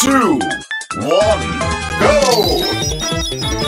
two, one, go!